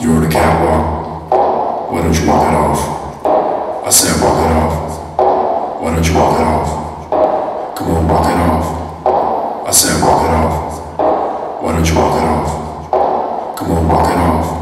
You're on the catwalk. Why don't you walk it off? I said walk it off. Why don't you walk it off? Come on, walk it off. I said walk it off. Why don't you walk it off? Come on, walk it off.